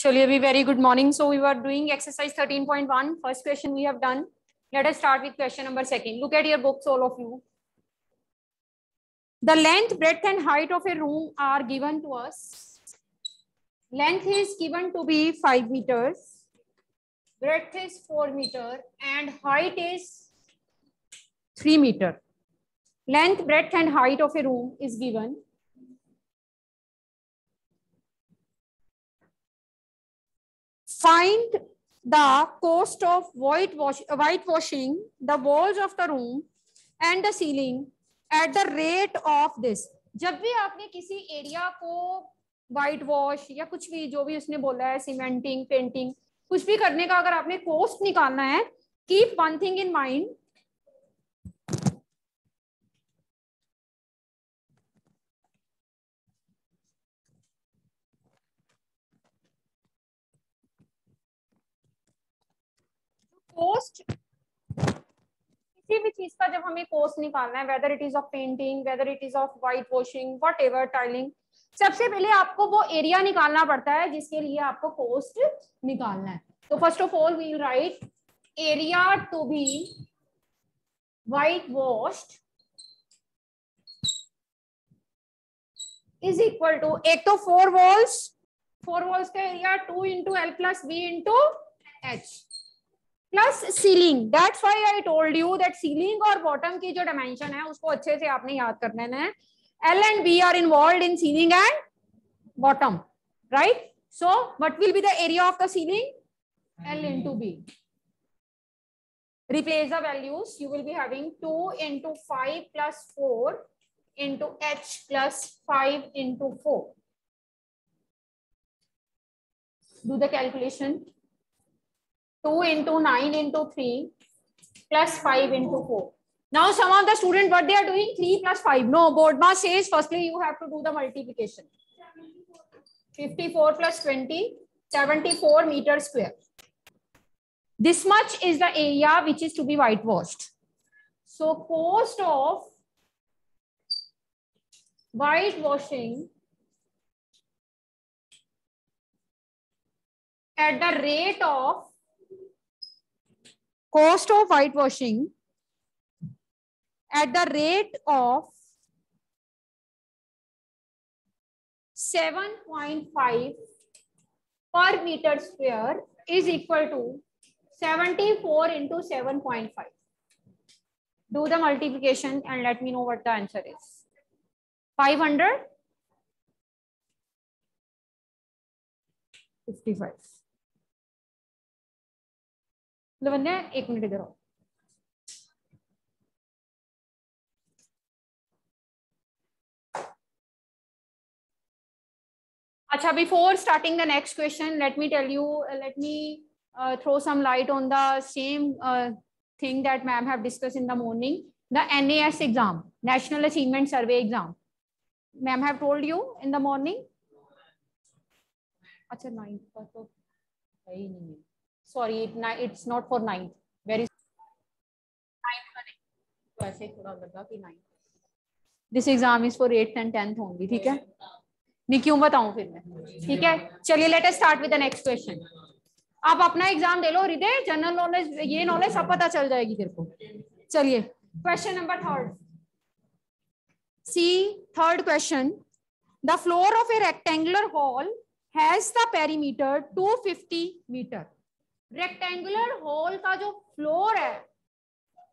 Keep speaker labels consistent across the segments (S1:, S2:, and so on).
S1: Chaliye, be very good morning. So we were doing exercise 13.1. First question we have done. Let us start with question number second. Look at your books, all of you. The length, breadth and height of a room are given to us. Length is given to be 5 meters. Breadth is 4 meter and height is 3 meter. Length, breadth and height of a room is given. Find the cost of white wash, whitewashing the walls of the room and the ceiling at the rate of this. जब भी आपने किसी area को white wash या कुछ भी जो भी उसने बोला है सीमेंटिंग पेंटिंग कुछ भी करने का अगर आपने कॉस्ट निकालना है keep one thing in mind cost किसी भी चीज़ का जब हमें कोस्ट निकालना है whether it is of painting whether it is of white washing whatever tiling सबसे पहले आपको वो एरिया निकालना पड़ता है जिसके लिए आपको कोस्ट निकालना है। तो first of all we'll write area to be white washed is equal to एक तो फोर वॉल्स फोर वॉल्स का area two into L plus B into H plus ceiling that's why I told you that ceiling और bottom की जो dimension है, उसको अच्छे से आपने याद कर लेना है। L and B are involve in ceiling and bottom right so what will be the area of the ceiling L into B replace the values. You will be having 2 into 5 plus 4 into h plus 5 into 4 do the calculation. 2 into 9 into 3 plus 5 into 4. Now some of the students, what they are doing? 3 plus 5. No, board mass says firstly you have to do the multiplication. 54 plus 20, 74 meter square. This much is the area which is to be whitewashed. So cost of whitewashing at the rate of cost of whitewashing at the rate of 7.5 per meter square is equal to 74 into 7.5. Do the multiplication and let me know what the answer is. 500? 55. Lavanya एक minute इधर आओ the next question, let me tell you, uh, let me uh, throw some light on the same uh, thing that ma'am have discussed in the morning, the NAS exam, National Achievement Survey exam. Ma'am have told you in the morning? Acha, ninth का तो है ही नहीं sorry it, it's not for ninth. Very ninth का नहीं तो ऐसे थोड़ा लगा कि ninth. This exam is for eighth and tenth only ठीक है? नहीं क्यों बताऊँ फिर मैं? ठीक है? चलिए let us start with the next question आप अपना एग्ज़ाम दे लो हृदय जनरल नॉलेज ये नॉलेज सब पता चल जाएगी तेरे को। चलिए question number third C third question the floor of a rectangular hall has the perimeter 250 metre rectangular hall का जो फ्लोर है,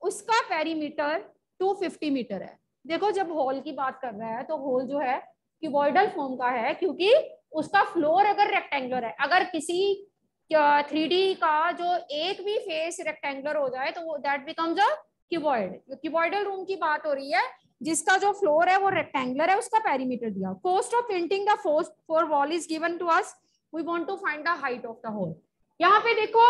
S1: उसका पेरीमीटर 250 मीटर है। देखो, जब हॉल की बात कर रहा है तो हॉल जो है क्यूबॉइडल फॉर्म का है, क्योंकि उसका फ्लोर अगर रेक्टेंगुलर है, अगर किसी थ्री का जो एक भी फेस रेक्टेंगुलर हो जाए तो that becomes a cuboid cuboidal room की बात हो रही है, जिसका जो फ्लोर है, वो रेक्टेंगुलर है, उसका पेरीमीटर दिया। Cost of painting the four wall is given to us we want to find the height of the whole यहाँ पे देखो,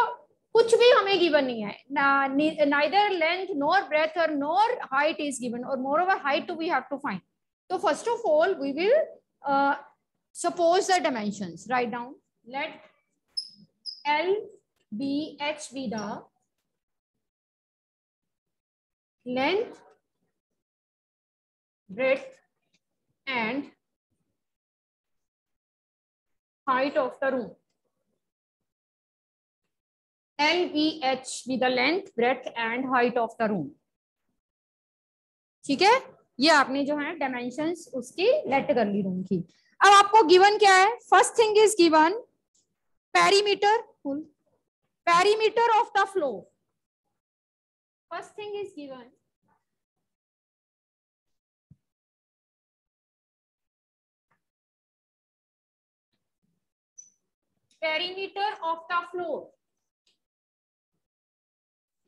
S1: कुछ भी हमें गिवन नहीं है। नाइदर लेंथ नोर ब्रेथ और नोर हाइट इज़ गिवन और moreover height we have to find तो first of all we will suppose the write down. Let l b h be the length, breadth and height of the room L B H the length breadth and height of the room ठीक है? ये आपने जो है dimension उसकी late कर ली room की। अब आपको गिवन क्या है? First thing is given perimeter full perimeter of the floor first thing is given perimeter of the floor.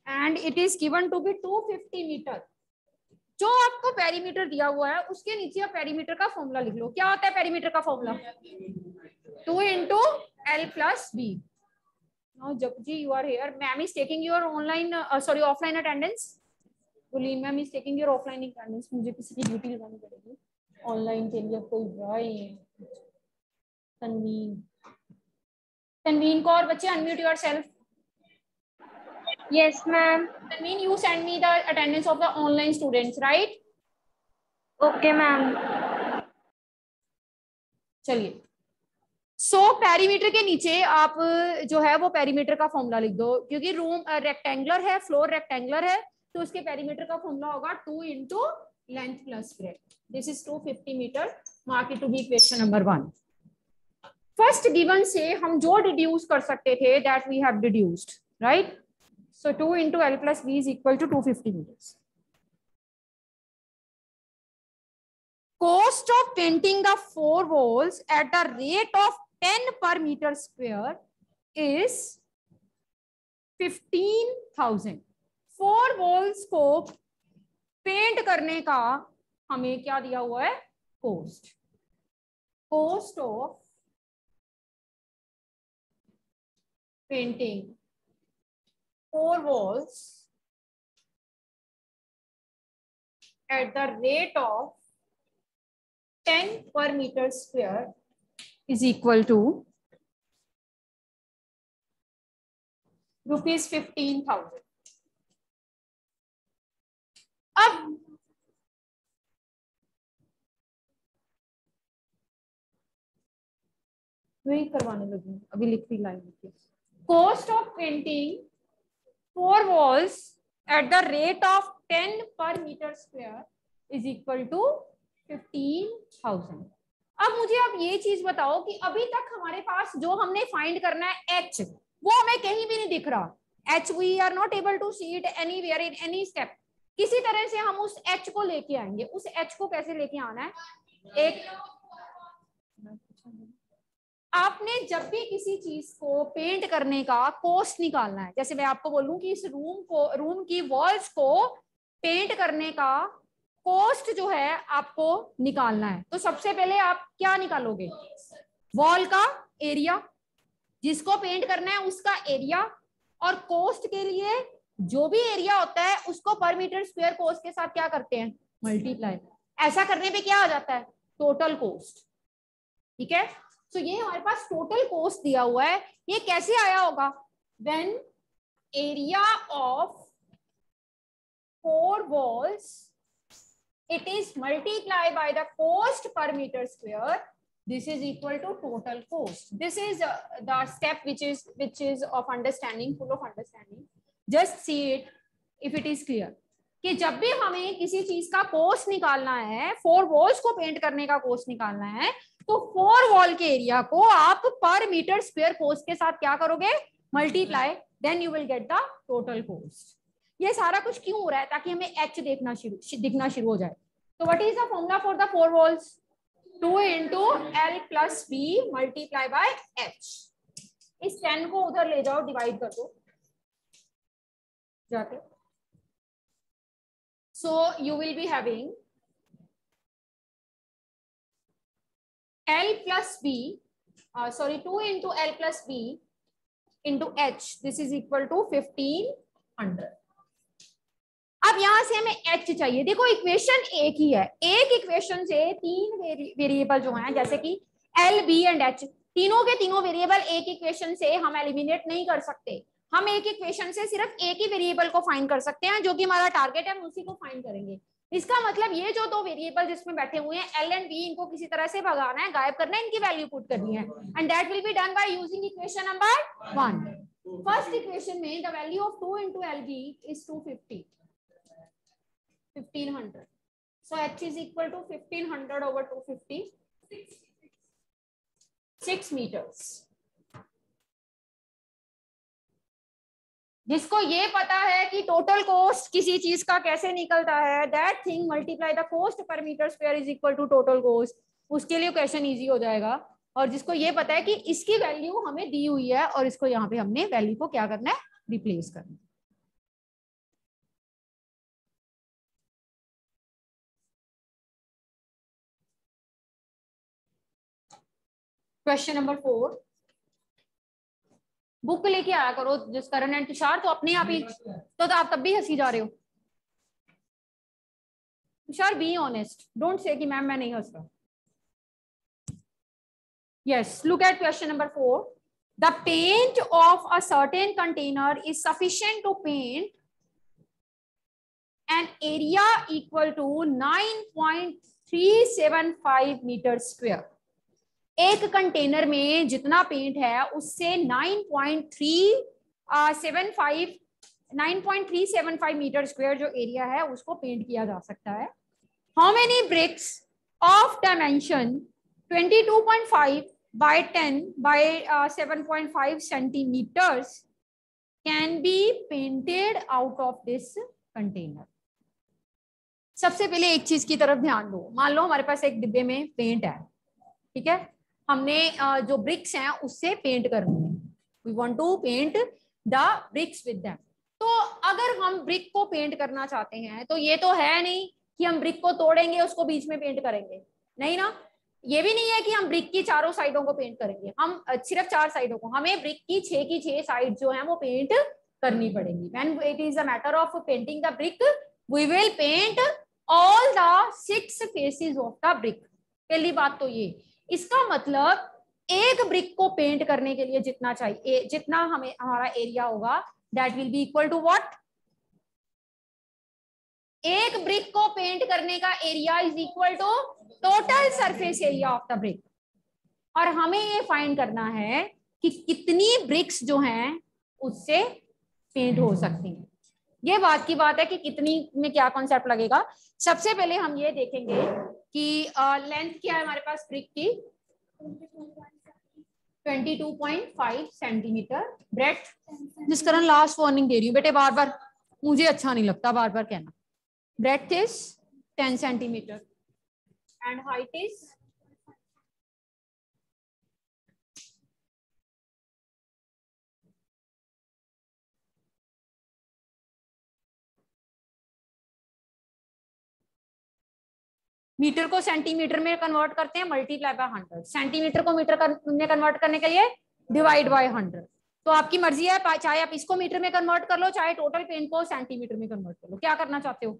S1: And it is given to be 250 meter. जो आपको पेरीमीटर दिया हुआ है, उसके नीचे आप पेरीमीटर का फॉर्मूला लिख लो। क्या होता है पेरीमीटर का formula two into L plus B जब जी you are here ma'am is taking your online sorry offline attendance Gulin ma'am is taking your offline attendance मुझे किसी की ड्यूटी लगानी पड़ेगी। ऑनलाइन के लिए कोई राय तनवीन। तनवीन और बच्चे unmute yourself
S2: Yes, ma'am.
S1: That mean you send me the attendance of the online students, right?
S2: Okay, ma'am.
S1: चलिए सो so, पेरीमीटर के नीचे आप जो है वो पेरीमीटर का फॉर्मूला लिख दो क्योंकि रूम रेक्टेंगुलर है फ्लोर रेक्टेंगुलर है तो उसके पेरीमीटर का फॉर्मूला होगा two into length plus breadth this is two fifty metre mark it to be equation number one first given से हम जो डिड्यूस कर सकते थे that we have deduced right So 2 into L plus B is equal to 250 meters. Cost of painting the four walls at the rate of 10 per meter square is 15,000. Four walls को paint करने का हमें क्या दिया हुआ है cost cost of painting four walls at the rate of 10 per meter square is equal to rupees 15,000. अब वही करवाने लगी अभी लिख रही लाइन लिखी cost of painting four walls at the rate of 10 per meter square is equal to 15,000. अब मुझे आप ये चीज़ बताओ कि अभी तक हमारे पास जो हमने फाइंड करना है एच वो हमें कहीं भी नहीं दिख रहा। H we are not able to see it anywhere in any step किसी तरह से हम उस एच को लेके आएँगे। उस एच को कैसे लेके आना है? एक आपने जब भी किसी चीज़ को पेंट करने का कॉस्ट निकालना है, जैसे मैं आपको बोलूँ कि इस रूम को रूम की वॉल्स को पेंट करने का कॉस्ट जो है आपको निकालना है। तो सबसे पहले आप क्या निकालोगे? वॉल का एरिया जिसको पेंट करना है उसका एरिया और कोस्ट के लिए जो भी एरिया होता है, उसको पर मीटर स्क्वायर कोस्ट के साथ क्या करते हैं? मल्टीप्लाई ऐसा करने पे क्या आ जाता है? टोटल कोस्ट ठीक है? सो ये हमारे पास टोटल कोस्ट दिया हुआ है ये कैसे आया होगा when area of four walls it is multiplied by the cost per meter square this is equal to total cost this is uh, the step which is which is of understanding full of understanding just see it if it is clear कि जब भी हमें किसी चीज़ का coast निकालना है four walls को paint करने का कोस्ट निकालना है तो फोर वॉल के एरिया को आप पर मीटर स्क्वेयर कोस्ट के साथ क्या करोगे? Multiply then you will get the total cost ये सारा कुछ क्यों हो रहा है? ताकि हमें एच देखना शुरू दिखना शुरू हो जाए। तो what is the formula for the four walls two into L plus B multiply by H इस टेन को उधर ले जाओ डिवाइड कर दो। जाके। So you will be having L plus B, uh, sorry, 2 into L plus B into H. This is equal to 1500. अब यहाँ से हमें H चाहिए देखो इक्वेशन एक ही है एक इक्वेशन से तीन वेरिएबल जो हैं जैसे कि L, B एंड H तीनों के तीनों वेरिएबल एक इक्वेशन से हम एलिमिनेट नहीं कर सकते हम एक इक्वेशन से सिर्फ़ एक ही वेरिएबल को फाइंड कर सकते हैं जो कि हमारा टारगेट है हम उसी को फाइंड करेंगे इसका मतलब ये जो दो वेरिएबल जिसमें बैठे हुए हैं एल एंड बी इनको किसी तरह से भगाना है, गायब करना है, इनकी वैल्यू पुट करनी है। And that will be done by using equation number one first equation में the value of two into L B is two fifty fifteen hundred so H is equal to fifteen hundred over two fifty six metres जिसको ये पता है कि total cost किसी चीज़ का कैसे निकलता है that thing multiply the cost per metre square is equal to total cost उसके लिए क्वेश्चन इजी हो जाएगा। और जिसको ये पता है कि इसकी वैल्यू हमें दी हुई है और इसको यहाँ पे हमने वैल्यू को क्या करना है? रिप्लेस करना है। क्वेश्चन नंबर फोर बुक लेके आया करो जिस कारण तुषार तो अपने आप ही तो, तो आप तब भी हँसी जा रहे हो। Tushar be honest don't say ma'am मैं नहीं हंसता yes look at question number four the paint of a certain container is sufficient to paint an area equal to nine point three seven एक कंटेनर में जितना paint है उससे 9.375 9.375 metre square जो area है उसको पेंट किया जा सकता है। How many bricks of dimension 22.5 by 10 by uh, 7.5 centimeters can be painted out of this container. सबसे पहले एक चीज़ की तरफ़ ध्यान दो। मान लो हमारे पास एक डिब्बे में पेंट है ठीक है? हमने जो ब्रिक्स हैं, उससे पेंट करनी है we want to paint the bricks with तो अगर हम ब्रिक को पेंट करना चाहते हैं तो ये तो है नहीं कि हम ब्रिक को तोड़ेंगे, उसको बीच में पेंट करेंगे। नहीं ना? ये भी नहीं है कि हम ब्रिक की चारों साइडों को पेंट करेंगे। हम सिर्फ़ चार साइडों को। हमें ब्रिक की छह की छह साइड जो है, वो पेंट करनी पड़ेगी। When it is a matter of painting the brick we will paint all the six faces of the brick पहली बात तो ये इसका मतलब एक ब्रिक को पेंट करने के लिए जितना चाहिए जितना हमें, हमारा एरिया होगा that will be equal to what एक ब्रिक को पेंट करने का area is equal to total surface area of the brick और हमें ये फाइंड करना है कि कितनी ब्रिक्स जो हैं, उससे पेंट हो सकती हैं। ये बात की बात है कि कितनी में क्या कॉन्सेप्ट लगेगा। सबसे पहले हम ये देखेंगे कि लेंथ क्या है हमारे पास ब्रिक की? 22.5 सेंटीमीटर ब्रेथ जिस कारण लास्ट वार्निंग दे रही हूँ, बेटे बार बार, मुझे अच्छा नहीं लगता बार बार कहना। Breadth is 10 centimetre and height is metre को सेंटीमीटर में कन्वर्ट करते हैं मल्टीप्लाई बाय हंड्रेड सेंटीमीटर को मीटर में कन्वर्ट करने के लिए डिवाइड बाय हंड्रेड तो आपकी मर्ज़ी है चाहे आप इसको मीटर में कन्वर्ट कर लो, चाहे टोटल पेन को सेंटीमीटर में कन्वर्ट कर लो। क्या करना चाहते हो?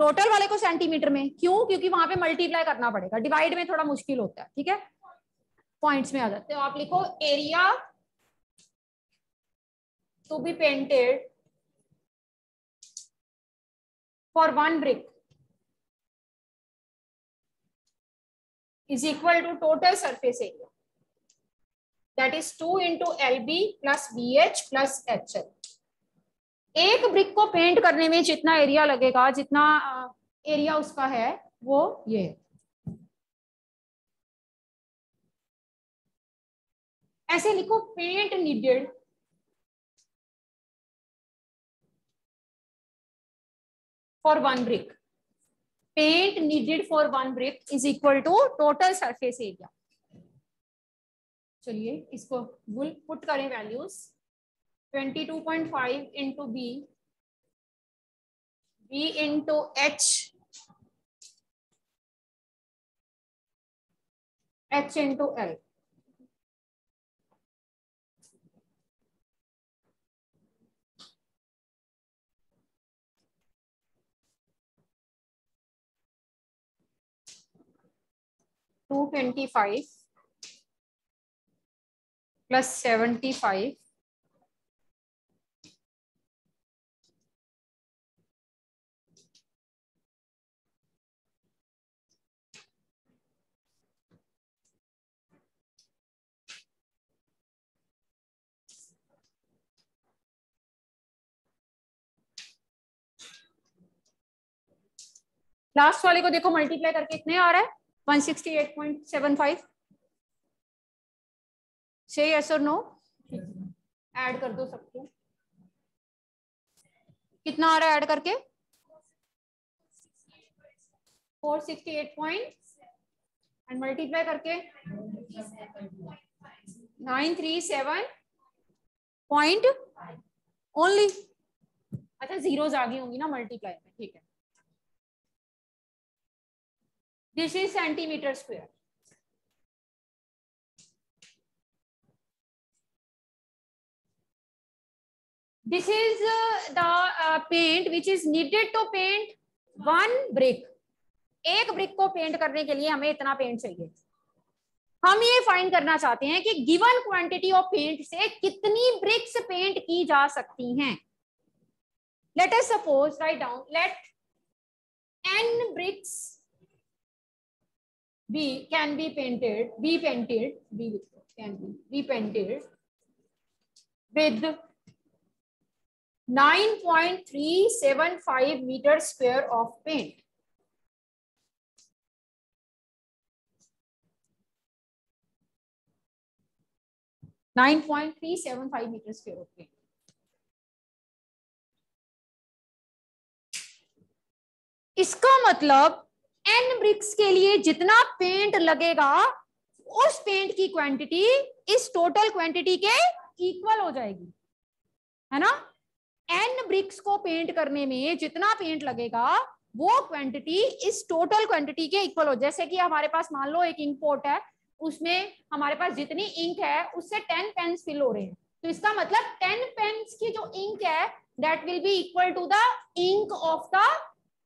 S1: टोटल वाले को सेंटीमीटर में। क्यों? क्योंकि वहाँ पे मल्टीप्लाई करना पड़ेगा। डिवाइड में थोड़ा मुश्किल होता है, ठीक है? पॉइंट्स में आ जाते हो। आप लिखो area to be painted for one brick is equal to total surface area. That is 2 into LB plus BH plus HL एक ब्रिक को पेंट करने में जितना एरिया लगेगा, जितना एरिया उसका है, वो ये। ऐसे लिखो paint needed for one brick paint needed for one brick is equal to total surface area चलिए इसको बुल पुट करें values 22.5 into B, B into H, H into L. Two twenty five plus seventy five last वाले को देखो multiply करके इतने आ रहा है? 168.75 से यस और नो ऐड कर दो सबको। कितना आ रहा है ऐड करके? 468 पॉइंट एंड मल्टीप्लाई करके? 937 पॉइंट ओनली अच्छा जीरोज आ गई होंगी ना मल्टीप्लाई में, ठीक है। This is centimetre square this is uh, the uh, paint which is needed to paint one brick. एक ब्रिक को पेंट करने के लिए हमें इतना पेंट चाहिए। हम ये फाइंड करना चाहते हैं कि गिवन क्वांटिटी ऑफ़ पेंट से कितनी ब्रिक्स पेंट की जा सकती हैं। Let us suppose write down let N bricks be can be painted be painted be can be be painted with 9.375 meter square of paint. Nine point three seven five meter square paint. इसका मतलब N BRICS के लिए जितना paint लगेगा, उस paint की quantity इस total quantity के इक्वल हो जाएगी। है ना? एन ब्रिक्स को पेंट करने में जितना पेंट लगेगा, वो क्वांटिटी इस टोटल क्वांटिटी के इक्वल हो। जैसे कि हमारे पास मान लो एक इंक पोर्ट है, उसमें हमारे पास जितनी इंक है, उससे टेन पेन्स फिल हो रहे हैं। तो इसका मतलब टेन पेन्स की जो इंक है that will be equal to the ink of the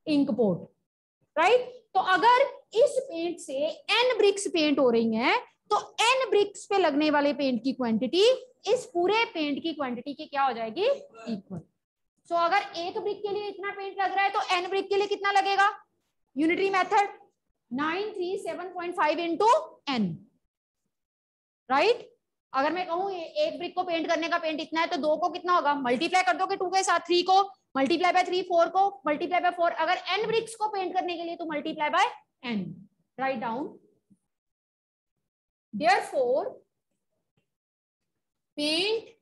S1: ink port right तो अगर इस पेंट से एन ब्रिक्स पेंट हो रही हैं तो एन ब्रिक्स पे लगने वाले पेंट की क्वांटिटी इस पूरे पेंट की क्वांटिटी की क्या हो जाएगी? इक्वल सो अगर एक ब्रिक के लिए इतना पेंट लग रहा है तो एन ब्रिक के लिए कितना लगेगा? Unitary method 937.5 into N right अगर मैं कहूँ एक ब्रिक को पेंट करने का पेंट इतना है तो दो को कितना होगा? मल्टीप्लाई कर दोगे टू के साथ थ्री को मल्टीप्लाई बाय थ्री फोर को मल्टीप्लाई बाय फोर अगर एन ब्रिक्स को पेंट करने के लिए तो multiply by N write down there for paint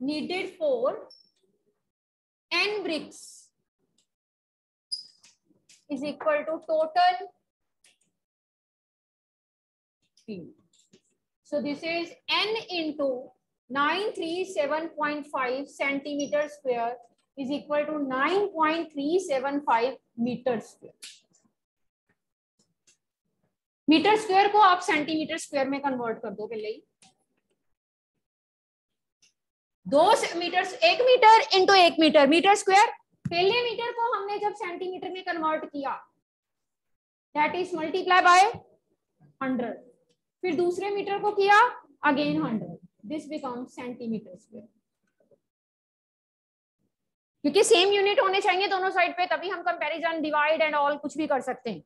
S1: needed for N bricks is equal to total so this is N into 937.5 centimeter square is equal to 9.375 meter square. Metre square को आप centimetre square में convert कर दो पहले ही दो metre एक metre into एक metre metre square पहले मीटर को हमने जब सेंटीमीटर में कन्वर्ट किया that is multiply by hundred फिर दूसरे मीटर को किया again hundred this become centimetre square क्योंकि सेम यूनिट होने चाहिए दोनों साइड पे, तभी हम कंपैरिजन डिवाइड एंड ऑल कुछ भी कर सकते हैं।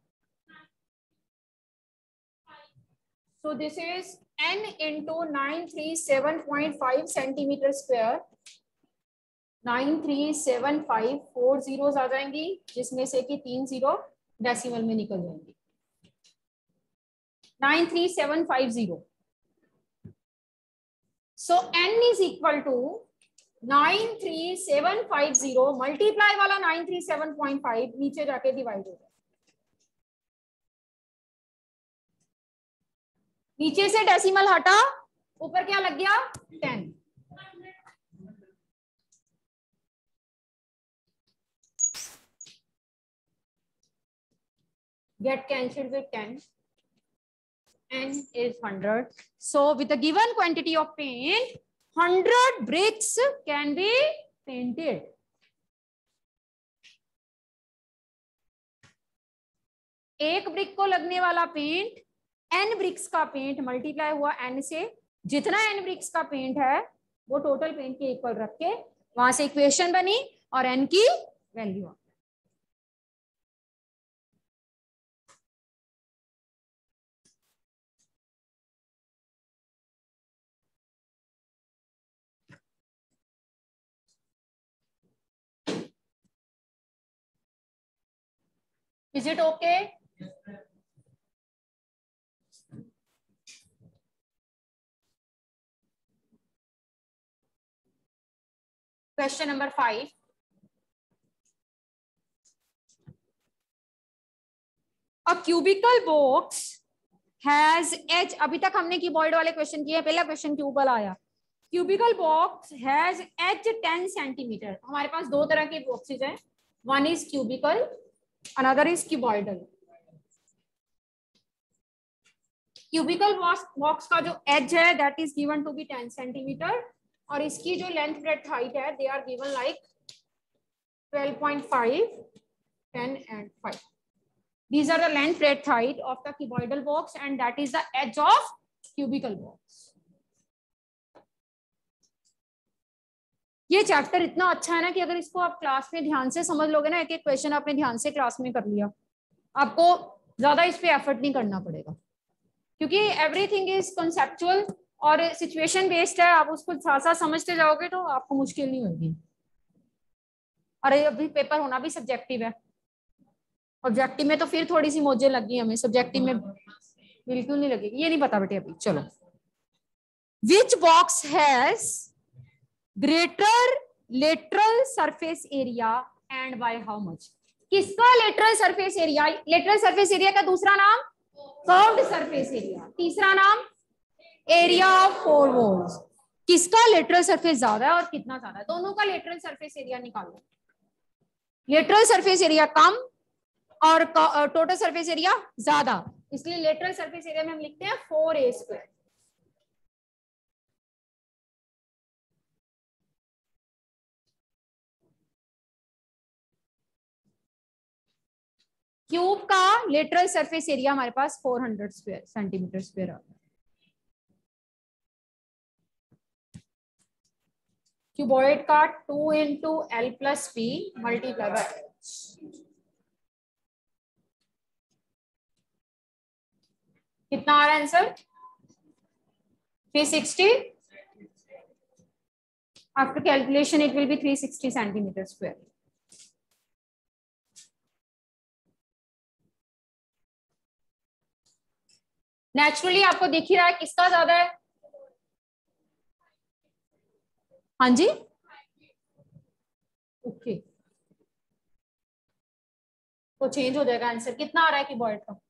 S1: So this is n into 937.5 centimeter square. 937.5 four zeros आ जाएँगी, जिसमें से कि तीन ज़ीरो डेसिमल में निकल जाएँगी। 93750 so, n is equal to 93750 multiply वाला 937.5 नीचे जाके डिवाइड हो जाए नीचे से डेसिमल हटा, ऊपर क्या लग गया? Ten get cancelled with 10 n is 100 so, with the given quantity of paint 100 bricks can be painted. एक ब्रिक को लगने वाला पेंट एन ब्रिक्स का पेंट मल्टीप्लाई हुआ एन से। जितना एन ब्रिक्स का पेंट है, वो टोटल पेंट के इक्वल रख के वहाँ से इक्वेशन बनी और एन की value Is it okay? Question number five. A cubical box has edge. अभी तक हमने cuboid वाले क्वेश्चन किए पहला क्वेश्चन क्यूब वाला आया cubical box has edge 10 centimetre हमारे पास दो तरह के बॉक्सेज हैं one is cubical another is cuboidal cubical box का जो एज है that is given to be 10 centimetre और इसकी जो लेंथ ब्रेथ हाइट है they are given like 12.5 10 and 5 these are the length breadth height of the cuboidal box and that is the edge of cubical box ये chapter इतना अच्छा है ना कि अगर इसको आप क्लास में ध्यान से समझ लोगे ना एक एक क्वेश्चन आपने ध्यान से क्लास में कर लिया, आपको ज़्यादा इस पे एफर्ट नहीं करना पड़ेगा। क्योंकि एवरीथिंग इज़ कंसेप्चुअल और सिचुएशन बेस्ड है, आप उसको साथ साथ समझते जाओगे तो आपको मुश्किल नहीं होगी। और अभी पेपर होना भी सब्जेक्टिव है। ऑब्जेक्टिव में तो फिर थोड़ी सी मोजे लगी हमें सब्जेक्टिव में बिल्कुल नहीं लगेगी। ये नहीं पता बेटे अभी, चलो। Which box has greater lateral surface area and by how much? किसका lateral surface area? Lateral surface area का दूसरा नाम? Curved surface area. तीसरा नाम? Area of four walls. किसका लेटरल सरफेस ज़्यादा है और कितना ज़्यादा है? दोनों का लेटरल सरफेस एरिया निकालो। लेटरल सरफेस एरिया कम और टोटल सरफेस एरिया ज़्यादा। इसलिए लेटरल सरफेस एरिया में हम लिखते हैं फोर ए स्क्वायर क्यूब का लेटरल सरफेस एरिया हमारे पास 400 स्क्वायर सेंटीमीटर स्क्वायर आता है क्यूबॉइड का two into l plus p multiply कितना आ रहा है answer 360 after calculation it will be 360 centimetre square naturally आपको दिख ही रहा है किसका ज़्यादा है? हाँ जी। ओके तो चेंज हो जाएगा आंसर कितना आ रहा है कीबोर्ड का?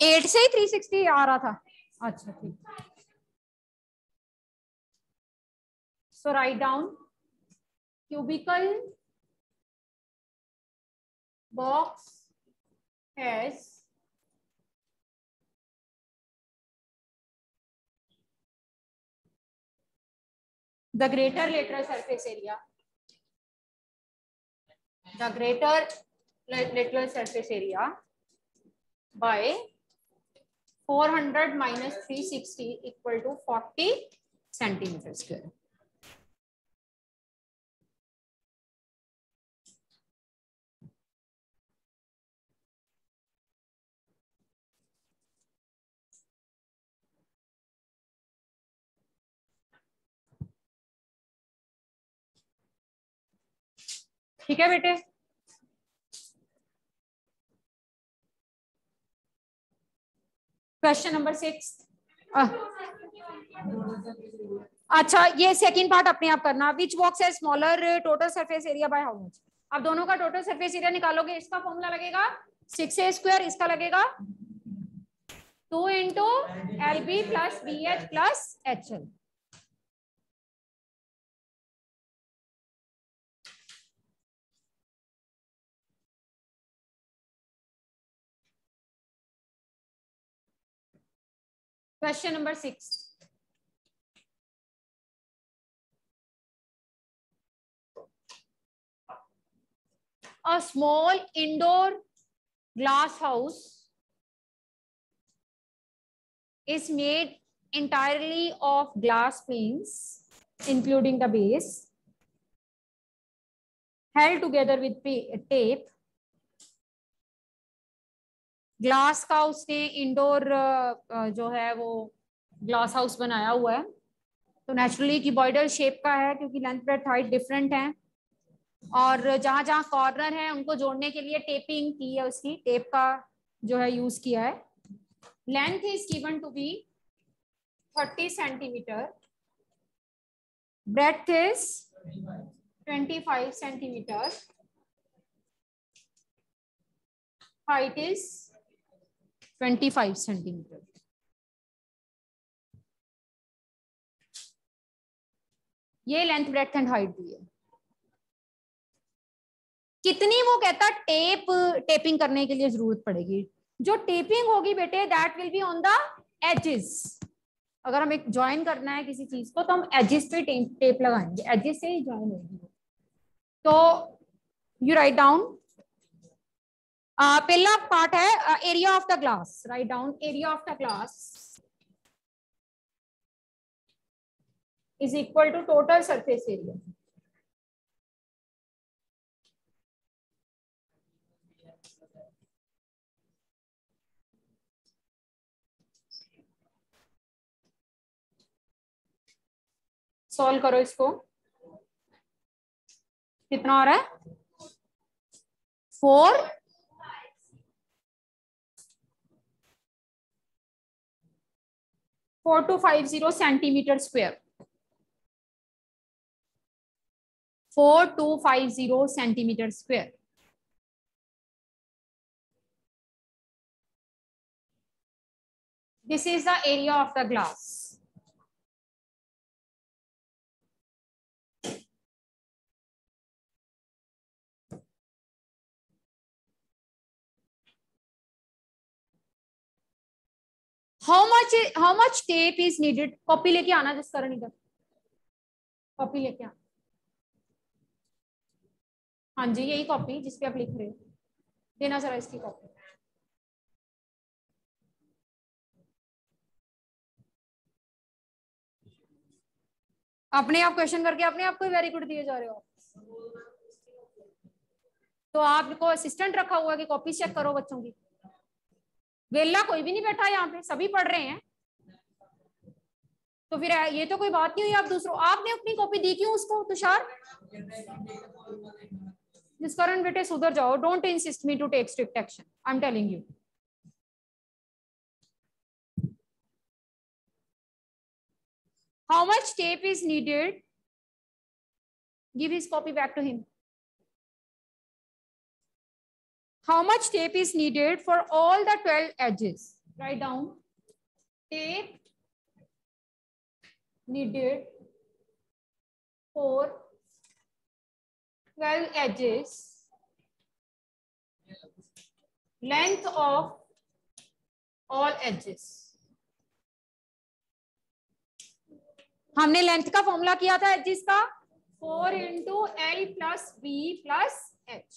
S1: एट से ही थ्री सिक्सटी आ रहा था। अच्छा ठीक। So right down cubical box has the greater lateral surface area the greater lateral surface area by 400 minus 360 equal to 40 centimeter square ठीक है बेटे? क्वेश्चन नंबर सिक्स अच्छा ये सेकंड पार्ट अपने आप करना। विच बॉक्स है smaller total surface area by how much अब दोनों का टोटल सरफेस एरिया निकालोगे, इसका फॉर्मूला लगेगा सिक्स ए स्क्वायर इसका लगेगा two into l b plus b h plus h l Question number six. A small indoor glass house is made entirely of glass panes, including the base, held together with tape glass का उसने indoor जो है वो glass house बनाया हुआ है। तो naturally की बॉइडल शेप का है क्योंकि लेंथ ब्रेथ हाइट डिफरेंट है। और जहाँ जहाँ कॉर्नर है, उनको जोड़ने के लिए टेपिंग की है उसकी। टेप का जो है यूज़ किया है। Length is given to be 30 centimetre breadth is 25 centimetre height is 25 centimeter ये लेंथ ब्रेथ एंड हाइट दी है। कितनी वो कहता टेप टेपिंग करने के लिए ज़रूरत पड़ेगी। जो टेपिंग होगी बेटे that will be on the edges अगर हमें ज्वाइन करना है किसी चीज़ को तो हम एजिस पे टेप लगाएँगे। एजिस से ही ज्वाइन होगी तो यू राइट डाउन पहला पार्ट है area of the glass right down area of the glass is equal to total surface area solve करो इसको। कितना आ रहा है? Four four to five zero centimeter square. Four to five zero centimeter square. This is the area of the glass. How much how much tape is needed copy लेके आना जिस कारण इधर। कॉपी लेके आना। हाँ जी, यही कॉपी जिसपे आप लिख रहे हो। देना जरा इसकी कॉपी अपने आप क्वेश्चन करके अपने आप को वेरी गुड दिए जा रहे हो तो आपको असिस्टेंट रखा हुआ कि कॉपी चेक करो बच्चों की। वेला कोई भी नहीं बैठा यहाँ पे, सभी पढ़ रहे हैं। तो फिर ये तो कोई बात नहीं हुई, आप दूसरों, आपने अपनी कॉपी दी क्यों उसको, तुषार? जिस कारण बेटे, सुधर जाओ don't insist me to take strict action I am telling you how much tape is needed? Give his copy back to him how much tape is needed for all the 12 edges? Write down. Tape needed for 12 edges. Length of all edges. हमने length का formula किया था edges का four into l plus b plus h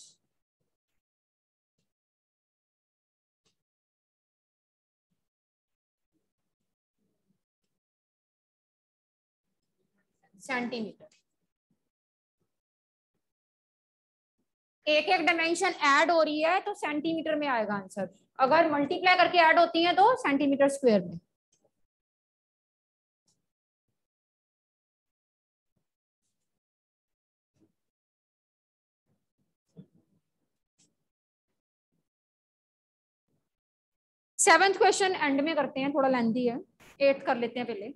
S1: centimetre एक एक dimension add हो रही है तो सेंटीमीटर में आएगा आंसर अगर मल्टीप्लाई करके ऐड होती है तो सेंटीमीटर स्क्वायर में. सेवेंथ क्वेश्चन एंड में करते हैं, थोड़ा लेंथी है. एट कर लेते हैं पहले.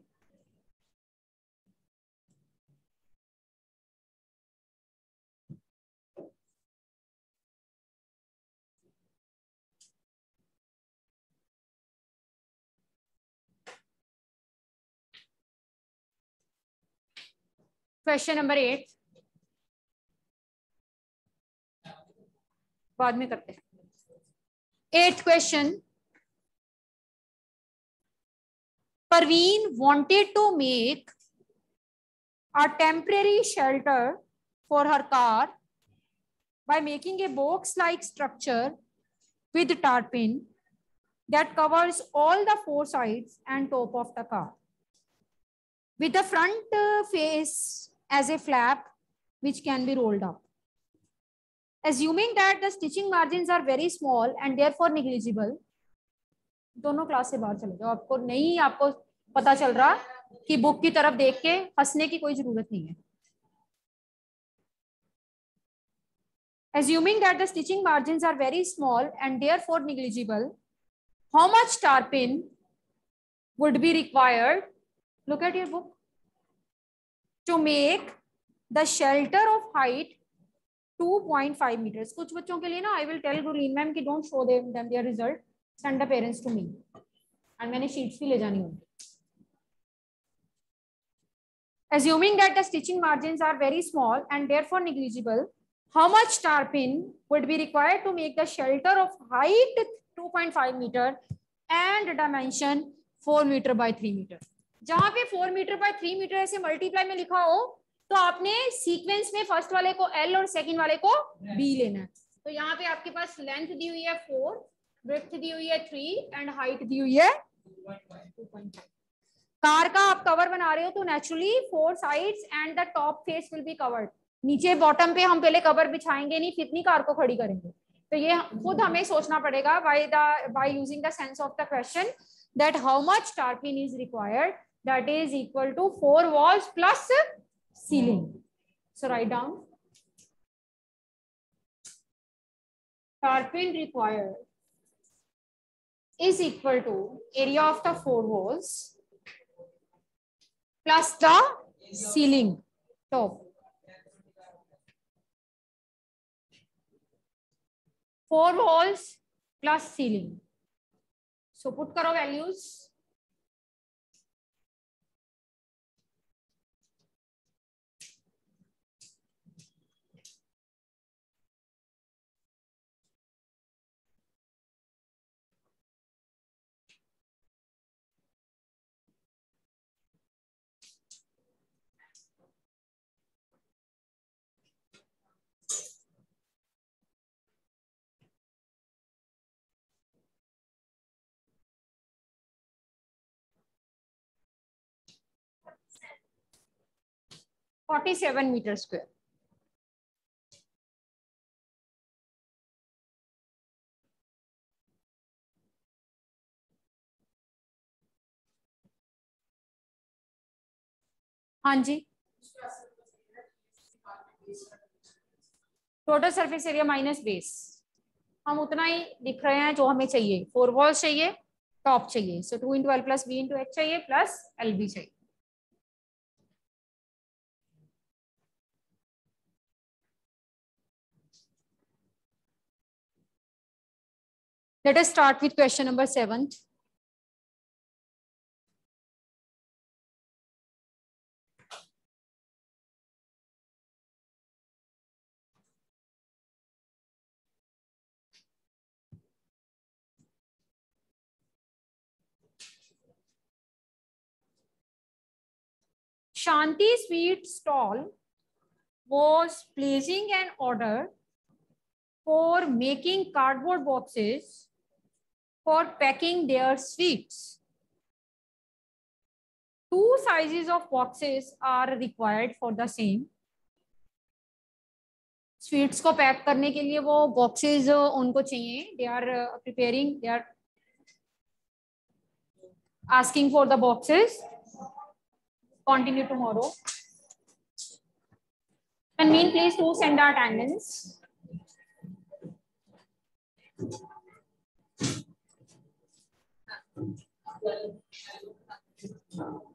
S1: क्वेश्चन नंबर एट बाद में करते हैं eight question Parveen wanted to make a temporary shelter for her car by making a box-like structure with tarpaulin that covers all the four sides and top of the car with the front uh, face as a flap which can be rolled up. Assuming that the stitching margins are very small and therefore negligible, दोनों class से बाहर चले जाओ आपको नहीं आपको पता चल रहा कि बुक की तरफ़ देख के हंसने की कोई ज़रूरत नहीं है assuming that the stitching margins are very small and therefore negligible, how much tarpin would be required? Look at your book. To make the shelter of height 2.5 meters. कुछ बच्चों के लिए ना I will tell Gurleen ma'am कि don't show them them their result. Send the parents to me. And मैंने sheets भी ले जानी होंगी. Assuming that the stitching margins are very small and therefore negligible, how much tarpin would be required to make the shelter of height 2.5 meter and dimension 4 meter by 3 meter. जहाँ पे four metre by three metre ऐसे multiply में लिखा हो तो आपने sequence में first वाले को एल और सेकंड वाले को बी लेना है। तो यहाँ पे आपके पास लेंथ दी हुई है फोर ब्रेथ दी हुई है थ्री एंड हाइट दी हुई है कार का आप कवर बना रहे हो तो naturally four sides and the top face will be covered नीचे बॉटम पे हम पहले कवर बिछाएँगे नहीं कितनी कार को खड़ी करेंगे। तो ये खुद हमें सोचना पड़ेगा by the by using the sense of the question that how much tarpaulin is required that is equal to four walls plus ceiling. So write down. Tarpaulin required is equal to area of the four walls plus the ceiling top. Four walls plus ceiling. So put karo values. 47 meter square. हाँ जी। Total surface area minus base हम उतना ही लिख रहे हैं जो हमें चाहिए। Four walls चाहिए टॉप चाहिए। So two into l plus b into h चाहिए प्लस एल बी चाहिए। Let us start with question number seven. Shanti Sweet stall was placing an order for making cardboard boxes for packing their sweets. Two sizes of boxes are required for the same. Sweets को pack करने के लिए वो boxes uh, उनको चाहिए. They are preparing they are asking for the boxes continue tomorrow convene please to send our attendance Thank you.